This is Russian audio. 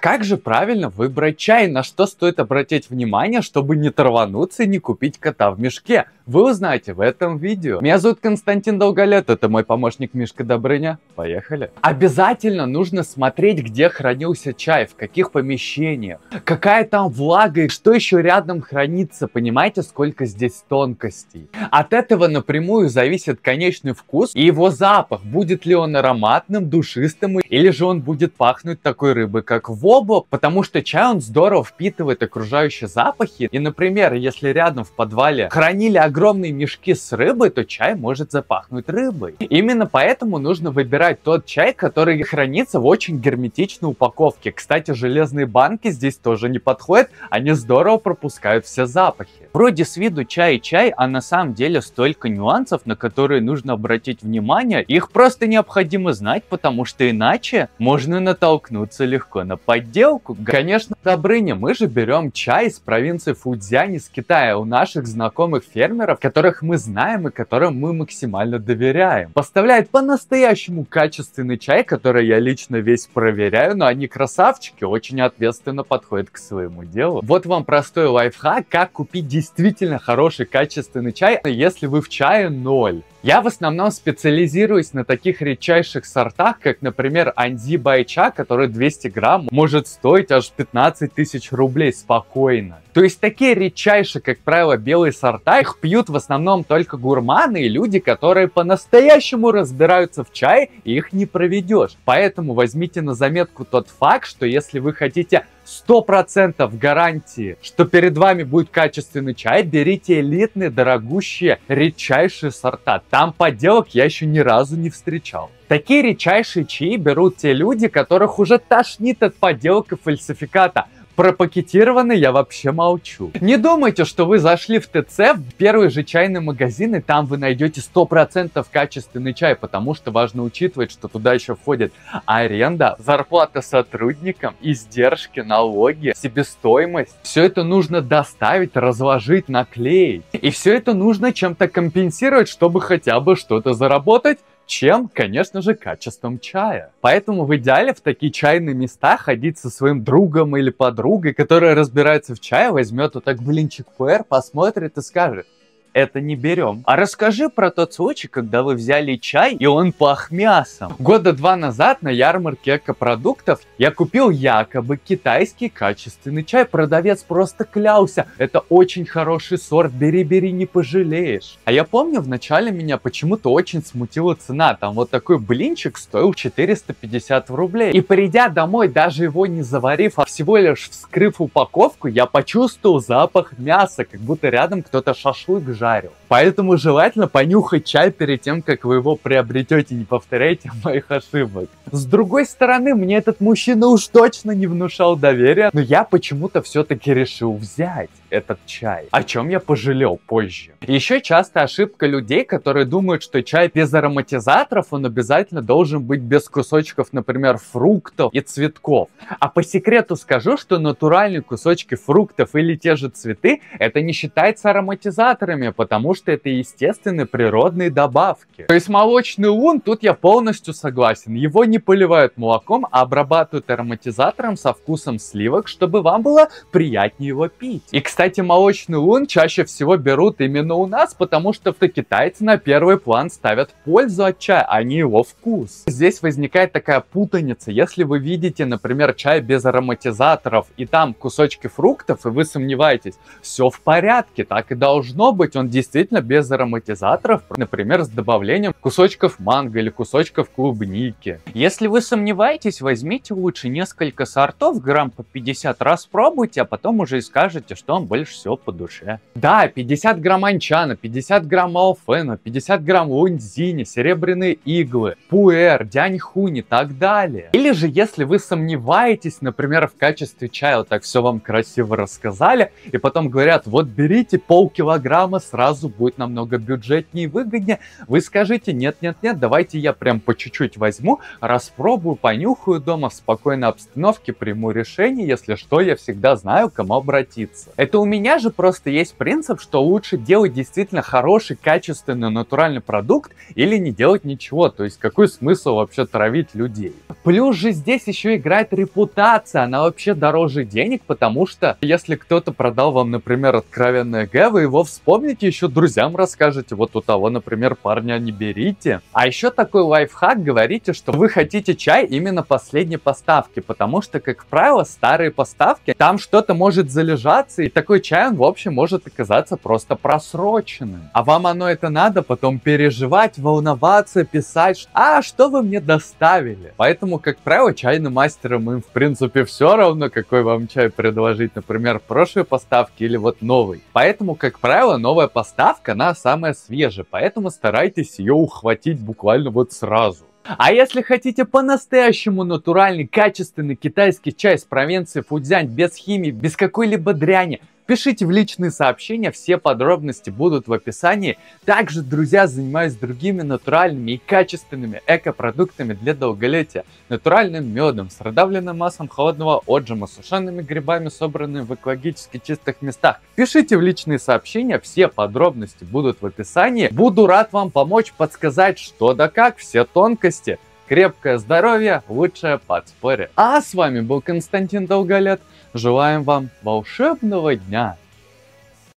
как же правильно выбрать чай? На что стоит обратить внимание, чтобы не торвануться и не купить кота в мешке? Вы узнаете в этом видео. Меня зовут Константин Долголет, это мой помощник Мишка Добрыня. Поехали. Обязательно нужно смотреть, где хранился чай, в каких помещениях, какая там влага и что еще рядом хранится. Понимаете, сколько здесь тонкостей. От этого напрямую зависит конечный вкус и его запах. Будет ли он ароматным, душистым или же он будет пахнуть такой рыбой, как вобло, потому что чай он здорово впитывает окружающие запахи. И, например, если рядом в подвале хранили огромные мешки с рыбой, то чай может запахнуть рыбой. Именно поэтому нужно выбирать тот чай, который хранится в очень герметичной упаковке. Кстати, железные банки здесь тоже не подходят, они здорово пропускают все запахи. Вроде с виду чай и чай, а на самом деле столько нюансов, на которые нужно обратить внимание. Их просто необходимо знать, потому что иначе можно натолкнуться легко на подделку. Конечно, Добрыня, мы же берем чай из провинции Фудзянь из Китая у наших знакомых фермеров, которых мы знаем и которым мы максимально доверяем. Поставляет по-настоящему качественный чай, который я лично весь проверяю, но они красавчики, очень ответственно подходят к своему делу. Вот вам простой лайфхак, как купить действительно хороший качественный чай, если вы в чае ноль. Я в основном специализируюсь на таких редчайших сортах, как, например, Анди Байча, который 200 грамм может стоить аж 15 тысяч рублей спокойно. То есть такие редчайшие, как правило, белые сорта, их пьют в основном только гурманы и люди, которые по-настоящему разбираются в чае, и их не проведешь. Поэтому возьмите на заметку тот факт, что если вы хотите 100% гарантии, что перед вами будет качественный чай, берите элитные, дорогущие, редчайшие сорта. Там подделок я еще ни разу не встречал. Такие редчайшие чаи берут те люди, которых уже тошнит от подделок и фальсификата. Про пакетированный я вообще молчу. Не думайте, что вы зашли в ТЦ, в первый же чайный магазин, и там вы найдете 100% качественный чай, потому что важно учитывать, что туда еще входит аренда, зарплата сотрудникам, издержки, налоги, себестоимость. Все это нужно доставить, разложить, наклеить. И все это нужно чем-то компенсировать, чтобы хотя бы что-то заработать чем, конечно же, качеством чая. Поэтому в идеале в такие чайные места ходить со своим другом или подругой, которая разбирается в чае, возьмет вот так блинчик ПР, посмотрит и скажет, это не берем. А расскажи про тот случай, когда вы взяли чай, и он пах мясом. Года два назад на ярмарке экопродуктов я купил якобы китайский качественный чай. Продавец просто клялся. Это очень хороший сорт, бери-бери, не пожалеешь. А я помню, вначале меня почему-то очень смутила цена. Там вот такой блинчик стоил 450 рублей. И придя домой, даже его не заварив, а всего лишь вскрыв упаковку, я почувствовал запах мяса, как будто рядом кто-то шашлык жарил. Поэтому желательно понюхать чай перед тем, как вы его приобретете, не повторяйте моих ошибок. С другой стороны, мне этот мужчина уж точно не внушал доверия, но я почему-то все-таки решил взять этот чай, о чем я пожалел позже. Еще часто ошибка людей, которые думают, что чай без ароматизаторов, он обязательно должен быть без кусочков, например, фруктов и цветков. А по секрету скажу, что натуральные кусочки фруктов или те же цветы, это не считается ароматизаторами, потому что это естественные природные добавки. То есть молочный лун, тут я полностью согласен. Его не поливают молоком, а обрабатывают ароматизатором со вкусом сливок, чтобы вам было приятнее его пить. И, кстати, молочный лун чаще всего берут именно у нас, потому что китайцы на первый план ставят пользу от чая, а не его вкус. Здесь возникает такая путаница. Если вы видите, например, чай без ароматизаторов и там кусочки фруктов, и вы сомневаетесь, все в порядке, так и должно быть, он действительно без ароматизаторов, например, с добавлением кусочков манго или кусочков клубники. Если вы сомневаетесь, возьмите лучше несколько сортов, грамм по 50, распробуйте, а потом уже и скажете, что вам больше всего по душе. Да, 50 грамм анчана, 50 грамм алфена, 50 грамм лунзини, серебряные иглы, пуэр, дяньхунь и так далее. Или же, если вы сомневаетесь, например, в качестве чая, вот так все вам красиво рассказали, и потом говорят, вот берите полкилограмма, сразу будет намного бюджетнее и выгоднее, вы скажите, нет-нет-нет, давайте я прям по чуть-чуть возьму, распробую, понюхаю дома в спокойной обстановке, приму решение, если что, я всегда знаю, к кому обратиться. Это у меня же просто есть принцип, что лучше делать действительно хороший, качественный, натуральный продукт или не делать ничего. То есть какой смысл вообще травить людей? Плюс же здесь еще играет репутация, она вообще дороже денег, потому что если кто-то продал вам, например, откровенное Г, вы его вспомните, еще друзьям расскажете, вот у того, например, парня не берите. А еще такой лайфхак, говорите, что вы хотите чай именно последней поставки, потому что, как правило, старые поставки, там что-то может залежаться, и такой чай, он, в общем, может оказаться просто просроченным. А вам оно это надо потом переживать, волноваться, писать, а что вы мне доставили? Поэтому, как правило, чайным мастерам им, в принципе, все равно, какой вам чай предложить, например, прошлой поставки или вот новый. Поэтому, как правило, новая поставка, она самая свежая, поэтому старайтесь ее ухватить буквально вот сразу. А если хотите по-настоящему натуральный, качественный китайский чай с провинции Фудзянь, без химии, без какой-либо дряни, Пишите в личные сообщения, все подробности будут в описании. Также, друзья, занимаюсь другими натуральными и качественными экопродуктами для долголетия. Натуральным медом, с продавленным маслом холодного отжима, сушеными грибами, собранными в экологически чистых местах. Пишите в личные сообщения, все подробности будут в описании. Буду рад вам помочь, подсказать что да как, все тонкости. Крепкое здоровье, лучшее подспорье. А с вами был Константин Долголет. Желаем вам волшебного дня!